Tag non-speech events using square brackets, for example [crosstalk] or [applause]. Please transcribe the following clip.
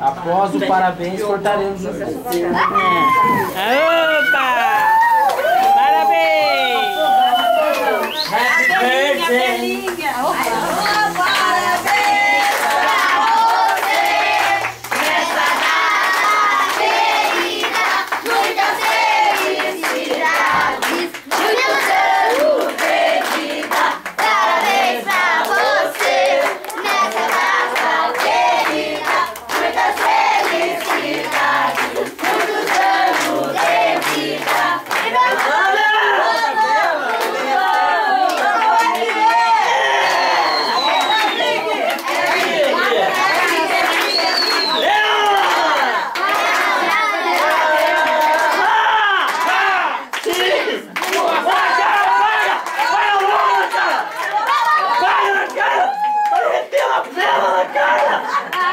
Após o parabéns, cortaremos o vídeo. Opa! Parabéns! Happy birthday! Yeah. [laughs]